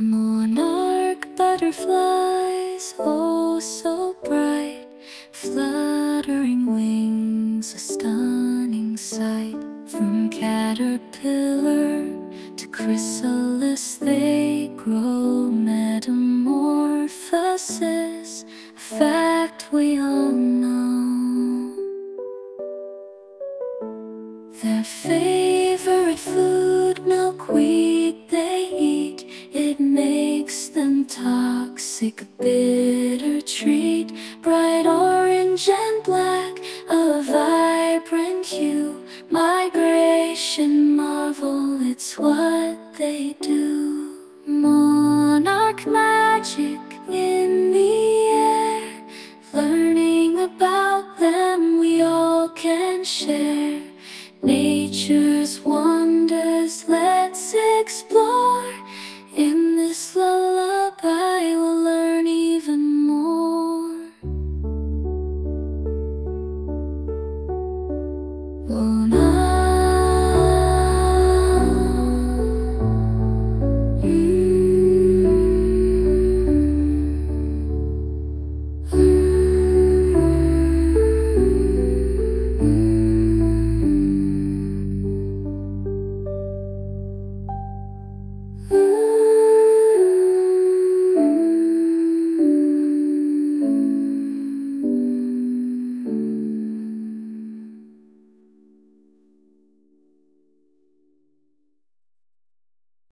Monarch butterflies, oh so bright, fluttering wings, a stunning sight. From caterpillar to chrysalis, they grow metamorphosis, a fact we all know. Their favorite food, milkweed, A bitter treat Bright orange and black, a vibrant hue. Migration marvel, it's what they do. Monarch magic in the air Learning about them we all can share. Nature's will